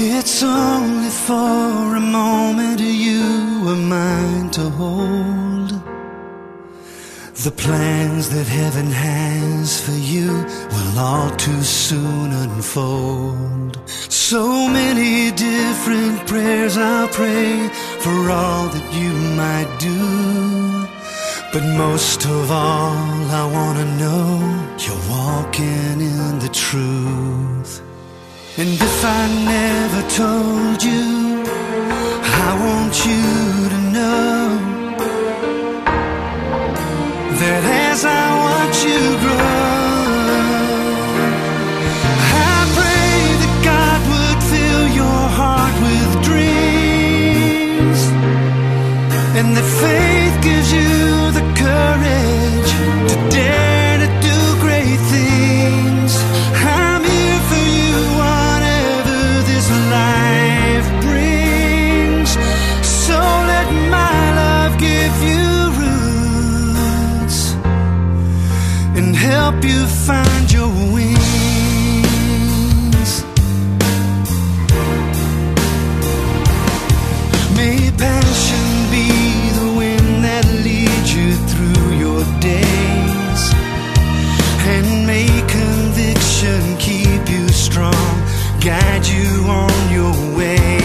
It's only for a moment you are mine to hold. The plans that heaven has for you will all too soon unfold. So many different prayers I'll pray for all that you might do. But most of all, I wanna know you're walking in the truth. And if I never told you, I want you to know that as I watch you grow, I pray that God would fill your heart with dreams, and that faith gives you help you find your wings. May passion be the wind that leads you through your days, and may conviction keep you strong, guide you on your way.